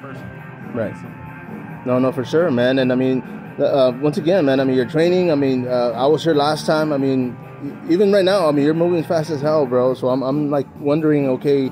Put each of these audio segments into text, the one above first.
person. Right. No, no, for sure, man. And I mean, uh, once again, man. I mean, your training. I mean, uh, I was here last time. I mean, even right now. I mean, you're moving fast as hell, bro. So I'm, I'm like wondering, okay,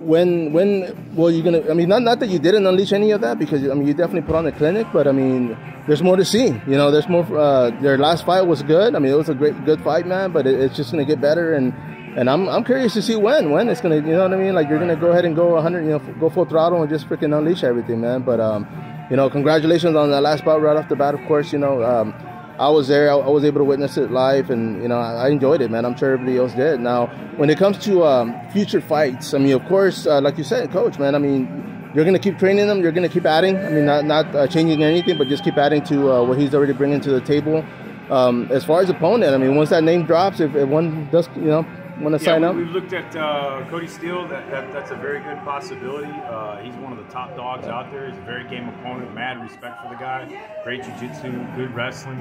when, when, well, you gonna? I mean, not, not that you didn't unleash any of that because I mean, you definitely put on the clinic, but I mean, there's more to see. You know, there's more. Uh, their last fight was good. I mean, it was a great, good fight, man. But it, it's just gonna get better and. And I'm, I'm curious to see when when it's gonna you know what I mean like you're gonna go ahead and go 100 you know go full throttle and just freaking unleash everything man but um you know, congratulations on that last bout right off the bat. Of course, you know, um, I was there. I, I, was able to witness it live, and you know, I, I, enjoyed it, man. I'm sure everybody else did. Now, when it comes to um, future fights, I mean, of course, uh, like you said, coach, man. I mean, you're going to keep training them. You're going to keep adding. I mean, not not uh, changing anything, but just keep adding to uh, what he's already bringing to the table. Um, as far as opponent, I mean, once that name drops, if, if one does, you know, want to yeah, sign we, up? We've looked at uh, Cody Steele. That, that, that's a very good possibility. Uh, he's one of the top dogs out there. He's a very game opponent. Mad respect for the guy. Great jiu-jitsu, good wrestling.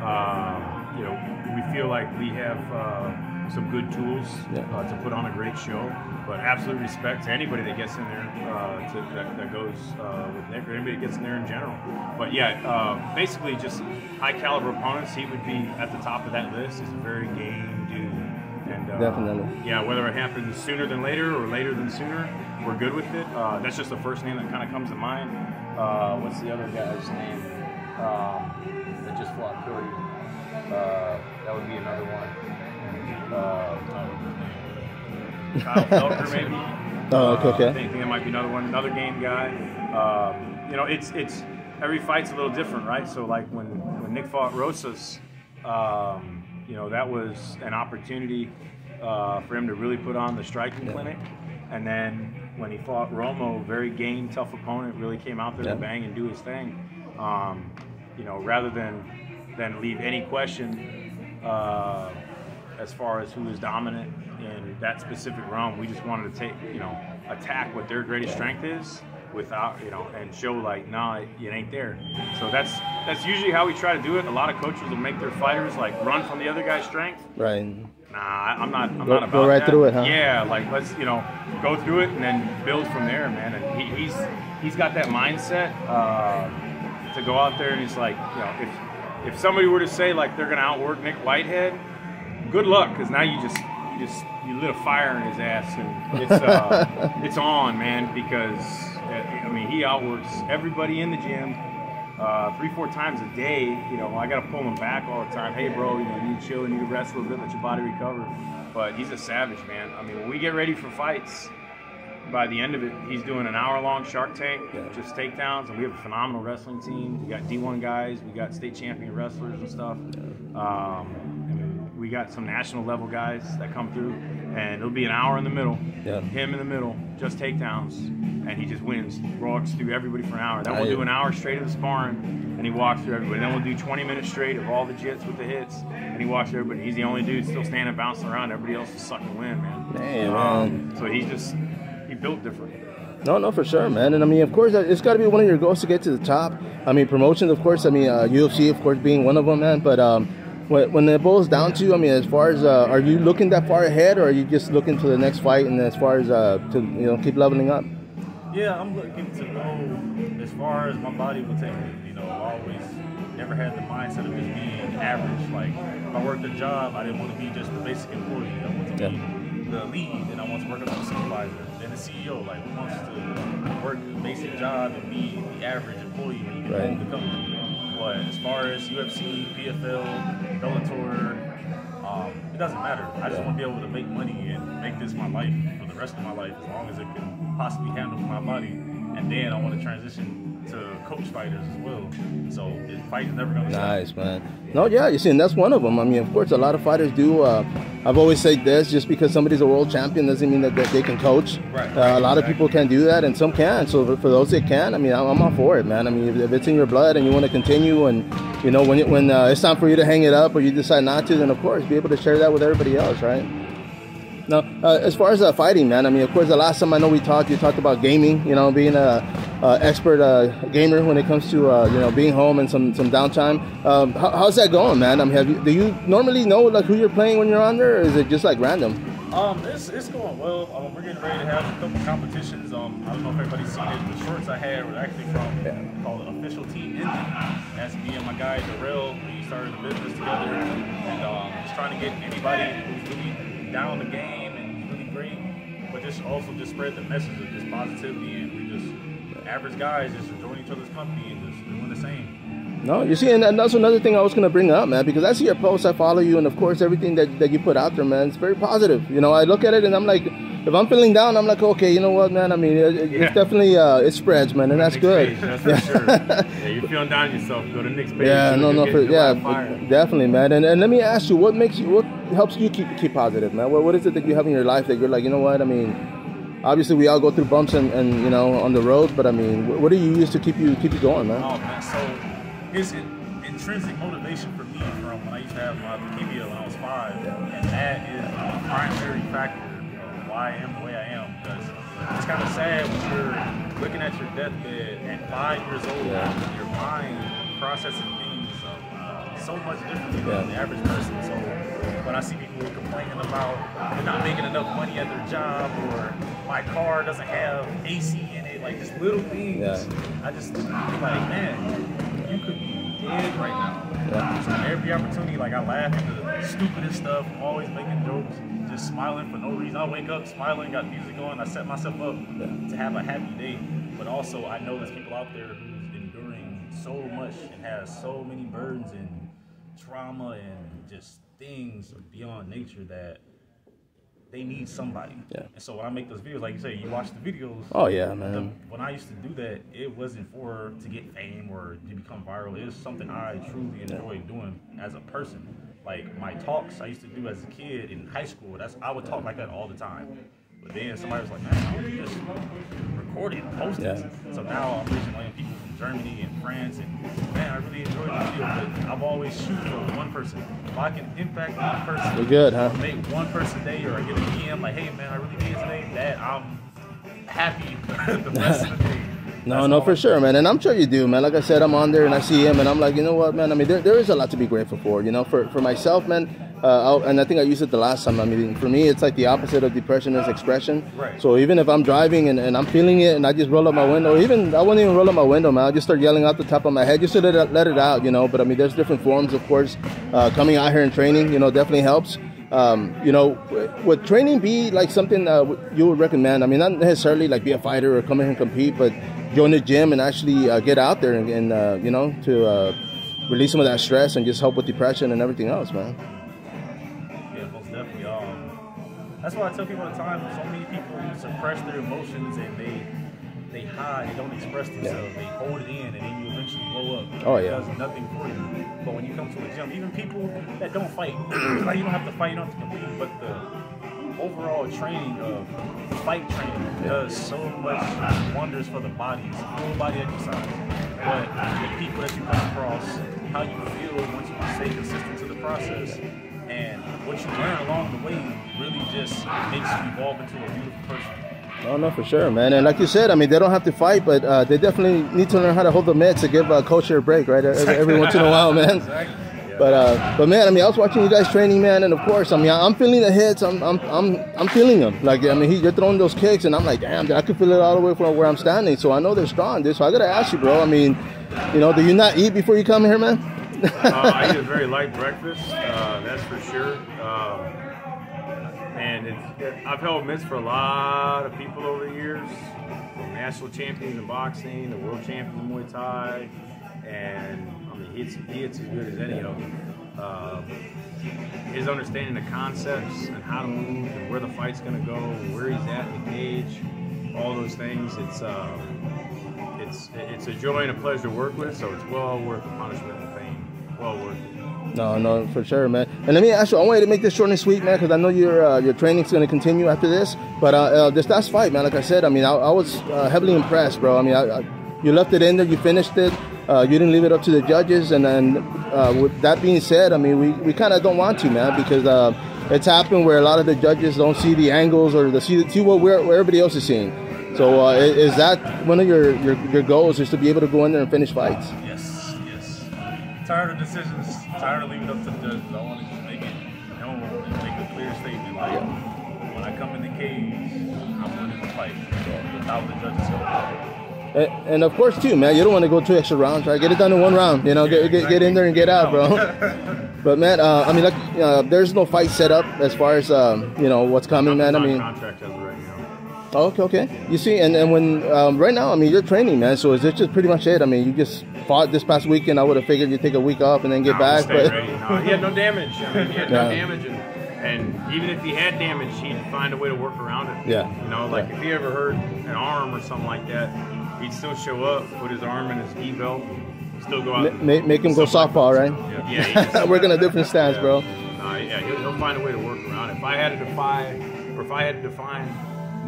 Um, you know, we feel like we have uh, some good tools yeah. Uh, to put on a great show. But absolute respect to anybody that gets in there, uh, to, that, that, goes uh, with Nick, or anybody that gets in there in general. But yeah, basically just high caliber opponents. He would be at the top of that list. He's a very game uh, definitely, yeah, whether it happens sooner than later or later than sooner, we're good with it. Uh, that's just the first name that kind of comes to mind. Uh, what's the other guy's name um, that just fought Cody? Uh, that would be another one. Uh, Kyle Felker, maybe. Oh, okay. okay. I think, that might be another one. Another game guy. Um, you know, it's it's every fight's a little different, right? So like when when Nick fought Rosas. Um, you know, that was an opportunity uh, for him to really put on the striking yeah. clinic. And then when he fought Romo, very game, tough opponent, really came out there yeah. to bang and do his thing. Um, you know, rather than than leave any question uh, as far as who is dominant in that specific realm, we just wanted to take, you know, attack what their greatest strength is without you know and show like nah it, ain't there. So that's that's usually how we try to do it. A lot of coaches will make their fighters like run from the other guy's strength. Right. Nah i'm not i'm go, not about go right that. through it huh? Yeah like let's you know go through it and then build from there man. And he, he's he's got that mindset uh, to go out there and he's like you know if if somebody were to say like they're gonna outwork nick whitehead good luck because now you just you just you lit a fire in his ass and it's uh, it's on man because I mean, he outworks everybody in the gym uh, three, four times a day. You know, I got to pull him back all the time. Hey, bro, you know, you need to chill, you need to rest a little bit, let your body recover. But he's a savage, man. I mean, when we get ready for fights, by the end of it, he's doing an hour-long Shark Tank, yeah. just takedowns, and we have a phenomenal wrestling team. We got D1 guys, we got state champion wrestlers and stuff. Um, we got some national level guys that come through, and it'll be an hour in the middle. Yeah. Him in the middle, just takedowns, and he just wins, walks through everybody for an hour. Then we'll do an hour straight of the sparring, and he walks through everybody. Then we'll do 20 minutes straight of all the jits with the hits, and he walks everybody. He's the only dude still standing, bouncing around. Everybody else is sucking wind, man. Damn, um, man. So he's just he built different. No, no, for sure, man. And I mean, of course, it's got to be one of your goals to get to the top. I mean, promotions, of course. I mean, uh, UFC, of course, being one of them, man. But um, when, when it boils down to, I mean, as far as uh, are you looking that far ahead, or are you just looking to the next fight, and as far as uh, to you know keep leveling up? Yeah, I'm looking to go as far as my body will take me. You know, I always never had the mindset of just being average. Like if I worked a job, I didn't want to be just the basic employee. I want to yeah. be the lead, and I want to work up the supervisor, then the CEO. Like who wants to work a basic job and be the average employee when you get right. the company? But as far as UFC, PFL, Bellator, um, it doesn't matter. I just want to be able to make money and make this my life for the rest of my life as long as it can possibly handle my body. And then I want to transition to coach fighters as well. So it, fight is never going to stop. Nice, man. No, yeah, you see, and that's one of them. I mean, of course, a lot of fighters do. Uh, I've always said this: just because somebody's a world champion doesn't mean that, that they can coach. Right. Uh, a lot exactly. of people can do that, and some can. So for those that can, I mean, I'm, I'm all for it, man. I mean, if, if, it's in your blood and you want to continue, and you know, when it, when uh, it's time for you to hang it up, or you decide not to, then of course, be able to share that with everybody else, right? Now, uh, as far as uh, fighting, man, I mean, of course, the last time I know we talked, you talked about gaming. You know, being a, a expert uh, gamer when it comes to uh, you know being home and some some downtime. Um, how, how's that going, man? I mean, have you, do you normally know like who you're playing when you're on there, or is it just like random? Um, it's, it's going well. Um, we're getting ready to have a couple competitions. Um, I don't know if everybody's seen it. The shorts I had were actually from Yeah. called Official Team Indy. That's me and my guy Darrell. We started the business together, and um, just trying to get anybody who's really down the game just also just spread the message of just positivity and we just average guys just enjoying each other's company and just doing the same. No, you see, and, and that's another thing I was gonna bring up, man, because I see your posts, I follow you, and of course everything that, that you put out there, man, it's very positive. You know, I look at it and I'm like, if I'm feeling down, I'm like, okay, you know what, man? I mean, it, Yeah. it's definitely uh, it spreads, man, and that's good. page, that's for sure. yeah, you're feeling down yourself. Go to Nick's page. Yeah, no, no, for, yeah, definitely, man. And, and let me ask you, what makes you, what helps you keep keep positive, man? What, what is it that you have in your life that you're like, you know what? I mean, obviously we all go through bumps and, and you know on the road, but I mean, what, what do you use to keep you keep you going, man? Oh man, so it's in, intrinsic motivation for me from when I used to have my leukemia when I was five, and that is the primary factor why I am the way I am. Because it's kind of sad when you're looking at your deathbed at five years old, Yeah. your mind processing things uh, so much differently Yeah. than the average person. So when I see people complaining about they're not making enough money at their job or my car doesn't have AC in it, like just little things. Yeah. I just like, man, you could be dead right now. Yeah. So every opportunity, like I laugh at the stupidest stuff, always making jokes, just smiling for no reason. I wake up smiling, got music on. I set myself up to have a happy day. But also, I know there's people out there who's enduring so much and has so many burdens and trauma and just things beyond nature that they need somebody. Yeah. And so when I make those videos, like you say, you watch the videos. Oh yeah, the- man. when I used to do that, it wasn't for to get fame or to become viral. It was something I truly enjoyed doing as a person. Like my talks I used to do as a kid in high school. That's I would talk like that all the time. But then somebody was like, "Man, you just record it and post it?" Yeah. So now I'm reaching like people from Germany and France, and man, I really enjoyed the video. But I've always shoot for one person. If I can impact one person, You're good, huh? make one person day, or I get a DM like, "Hey, man, I really did today," that I'm happy the rest of the day. No, no, for I'm sure, man. And I'm sure you do, man. Like I said, I'm on there and I see him, and I'm like, you know what, man? I mean, there, there is a lot to be grateful for. You know, for for myself, man. Uh, and I think I used it the last time. I mean, for me, it's like the opposite of depression is expression. Right. So even if I'm driving and, and I'm feeling it, and I just roll up my window, even I wouldn't even roll up my window, man. I just start yelling out the top of my head, just to let it, let it out, you know. But I mean, there's different forms, of course. Uh, coming out here and training, you know, definitely helps. Um, you know, would training be like something uh, you would recommend? I mean, not necessarily like be a fighter or come in here and compete, but join the gym and actually uh, get out there and, and uh, you know, to uh, release some of that stress and just help with depression and everything else, man. Yeah, most definitely. Um, that's why I tell people all the time. So many people suppress their emotions and they they hide, they don't express themselves, they hold it in, and then you eventually blow up. Oh, It yeah. does nothing for you. But when you come to a gym, even people that don't fight, like you don't have to fight, you don't have to compete, but the overall training of fight training does so much wonders for the body. It's full body exercise. But the people that you come across, how you feel once you stay consistent to the process, and what you learn along the way really just makes you evolve into a beautiful person. Oh no, for sure, man. And like you said, I mean, they don't have to fight, but uh, they definitely need to learn how to hold the mitts to give uh, coach a break, right? Every, every once in a while, man. Exactly. But uh, but man, I mean, I was watching you guys training, man, and of course, I mean, I'm feeling the hits. I'm I'm I'm I'm feeling them. Like I mean, he, you're throwing those kicks, and I'm like, damn, I can feel it all the way from where I'm standing. So I know they're strong, dude. So I gotta ask you, bro. I mean, you know, do you not eat before you come here, man? uh, I eat a very light breakfast, uh, that's for sure. Um, and it, I've held mitts for a lot of people over the years, from national champions in boxing, the world champion in Muay Thai, and Mean, it's it's as good as any of them. Um, his understanding of concepts and how to move and where the fight's going to go, where he's at in the cage, all those things. It's um, it's it's a joy and a pleasure to work with. So it's well worth the punishment and the pain. Well worth it. No, no, for sure, man. And let me ask you, I want you to make this short and sweet, man, because I know your uh, your training's going to continue after this. But uh, uh, this last fight, man, like I said, I mean, I, I was uh, heavily impressed, bro. I mean, I, I, you left it in there, you finished it. Uh, you didn't leave it up to the judges, and then uh, with that being said, I mean, we, we kind of don't want to, man, because uh, it's happened where a lot of the judges don't see the angles or the see, see what, where, where everybody else is seeing. So uh, is that one of your, your, your goals is to be able to go in there and finish fights? Yes, yes. Tired of decisions, tired of leaving it up to the judges. I want to just make it known and make a clear statement. Like, when I come in the cage, I'm winning the fight without the judges help. And, and of course, too, man, you don't want to go two extra rounds, right? Get it done in one round, you know, get, get, get in there and get out, bro. but man, uh, I mean, like, uh, there's no fight set up as far as um, you know what's coming, man. I mean, contract as right now. oh, okay, okay. You see, and, and when um, right now, I mean, you're training, man. So is this just pretty much it? I mean, you just fought this past weekend. I would have figured you'd take a week off and then get back, but ready. No, he had no damage. I mean, he had no Yeah. damage, and, and even if he had damage, he'd find a way to work around it. Yeah. You know, like if he ever hurt an arm or something like that, he'd still show up, put his arm in his gi belt, still go out. ma- ma- make him go softball, right? Yeah, yeah, We're gonna different stance, Yeah. bro. Nah, yeah, he'll, he'll find a way to work around it. If I had to defy, or if I had to define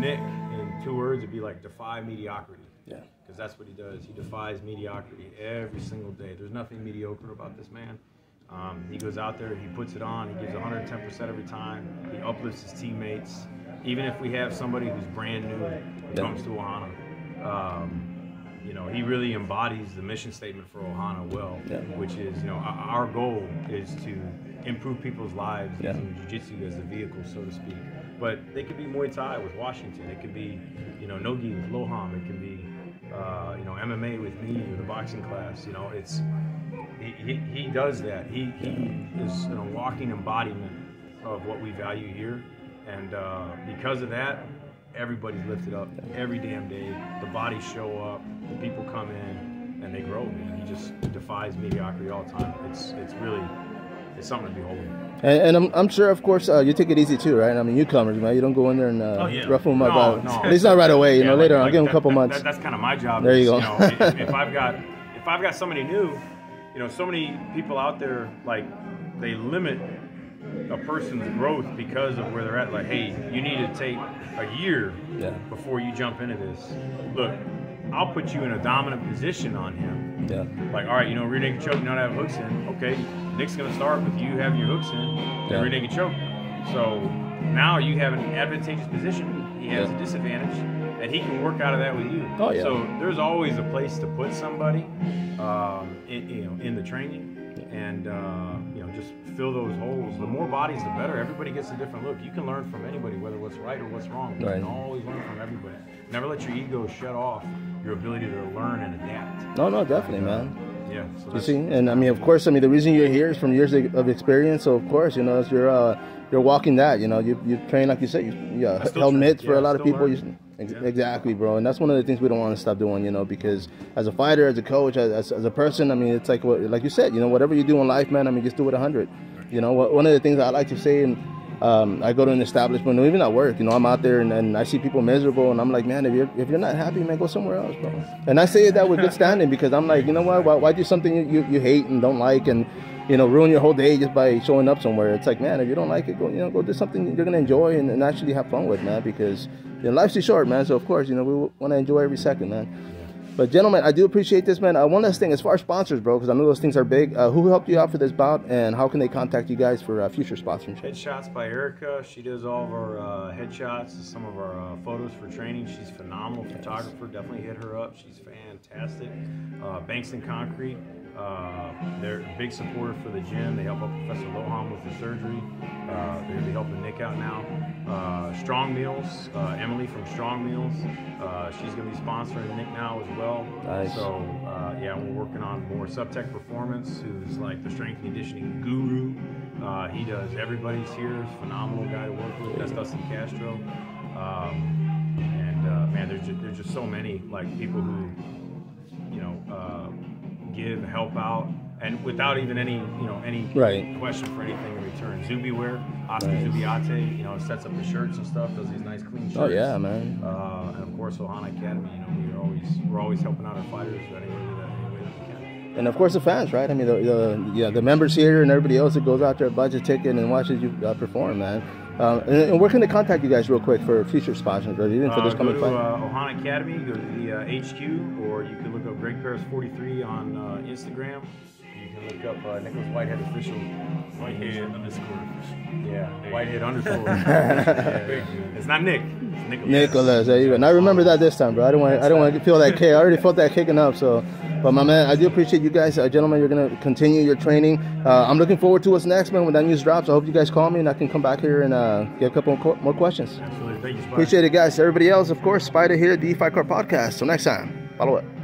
Nick in two words, it'd be like defy mediocrity. Yeah. Because that's what he does. He defies mediocrity every single day. There's nothing mediocre about this man. Um, he goes out there, he puts it on, he gives 110% every time. He uplifts his teammates. Even if we have somebody who's brand new Yeah. comes to Ohana, um, you know, he really embodies the mission statement for Ohana well, Yeah. which is, you know, our, goal is to improve people's lives Yeah. using jiu-jitsu as a vehicle, so to speak. But they could be Muay Thai with Washington. It could be, you know, Nogi with Loham. It could be, uh, you know, MMA with me or the boxing class. You know, it's he, he, he does that. He, he is a walking embodiment of what we value here, and uh, because of that, everybody's lifted up every damn day. The bodies show up, the people come in, and they grow. Man, he just defies mediocrity all the time. It's it's really it's something to behold. And, and I'm, I'm sure, of course, uh, you take it easy too, right? I mean, newcomers, man. You don't go in there and uh, Oh, yeah. rough them up. No, uh, no. At least not right away. You know, Yeah, later like- on. like give them a couple that- months. that- that's kind of my job. There is, you go. know, if, if I've got if I've got somebody new, you know, so many people out there like they limit a person's growth because of where they're at. Like, hey, you need to take a year Yeah. before you jump into this. Look, I'll put you in a dominant position on him. yeah. Like, all right, you know, rear naked choke, you don't have hooks in. Okay, Nick's gonna start with you having your hooks in and Yeah. rear naked choke. So now you have an advantageous position. He has Yeah. a disadvantage, and he can work out of that with you. Oh, yeah. So there's always a place to put somebody, um, in, you know, in the training, and uh, you know, just fill those holes. The more bodies, the better. Everybody gets a different look. You can learn from anybody, whether what's right or what's wrong. You Right. can always learn from everybody. Never let your ego shut off your ability to learn and adapt. No, no, definitely, man. Yeah. So You see, and I mean, of course, I mean, the reason you're here is from years of experience. So, of course, you know, it's you're uh, you're walking that. You know, you you train like you said. You, still held train. for Yeah, a lot of people. You, ex- Yeah. Exactly, bro. And that's one of the things we don't want to stop doing. You know, because as a fighter, as a coach, as, as, as a person, I mean, it's like what, like you said. You know, whatever you do in life, man. I mean, just do it a hundred. You know, what- one of the things I like to say and. Um, I go to an establishment, or even at work. You know, I'm out there and, and I see people miserable, and I'm like, man, if you're if you're not happy, man, go somewhere else, bro. And I say that with good standing because I'm like, you know what? Why, why do something you, you, you hate and don't like, and you know, ruin your whole day just by showing up somewhere? It's like, man, if you don't like it, go you know, go do something you're gonna enjoy and, and actually have fun with, man. Because you know, life's too short, man. So of course, you know, we want to enjoy every second, man. But gentlemen, I do appreciate this, man. Uh, one last thing, as far as sponsors, bro, because I know those things are big. Uh, who helped you out for this bout, and how can they contact you guys for uh, future sponsorship? Headshots by Erica. She does all of our uh, headshots, some of our uh, photos for training. She's a phenomenal photographer. Definitely hit her up. She's fantastic. Uh, and Concrete. Uh, they're a big supporter for the gym. They help out Professor Lohan with the surgery. Uh, they're gonna be helping Nick out now. Uh, Strong Meals. Uh, Emily from Strong Meals. Uh, she's gonna be sponsoring Nick now as well. Nice. So uh, yeah, we're working on more Subtech Performance, who's like the strength and conditioning guru. Uh, he does everybody's here. Phenomenal guy to work with. That's Dustin Castro. Um, and uh, man, there's just, there's just so many like people who, you know, uh, give, help out, and without even any, you know, any Right. question for anything in return. Zubiware, Oscar Nice. Zubiate, you know, sets up the shirts and stuff. Does these nice clean shirts. Oh yeah, man. Uh, and of course, Ohana Academy. You know, we're always we're always helping out our fighters any way that any way that we can. And of course the fans, right? I mean, the, the yeah, the members here and everybody else that goes out there, buys a ticket and watches you uh, perform, man. Um, and, and where can they contact you guys real quick for future sponsors, or even for Uh, this coming fight? uh, Ohana Academy. Go to the uh, HQ, or you can look up Greg Parris 43 on uh, Instagram. You You can look up uh, Nicholas Whitehead official. Whitehead underscore official. Yeah, Whitehead underscore. yeah, it's not Nick. It's Nicholas. Nicholas, there you go. And I remember that this time, bro. I don't want. I don't want to feel that kick. I already felt that kicking up. So, but my man, I do appreciate you guys, uh, gentlemen. You're gonna continue your training. Uh, I'm looking forward to what's next, man. When that news drops, I hope you guys call me and I can come back here and uh, get a couple more more questions. Absolutely. Thank you, Spider. Appreciate it, guys. Everybody else, of course, Spider here, The Fight Card Podcast. Till next time, follow up.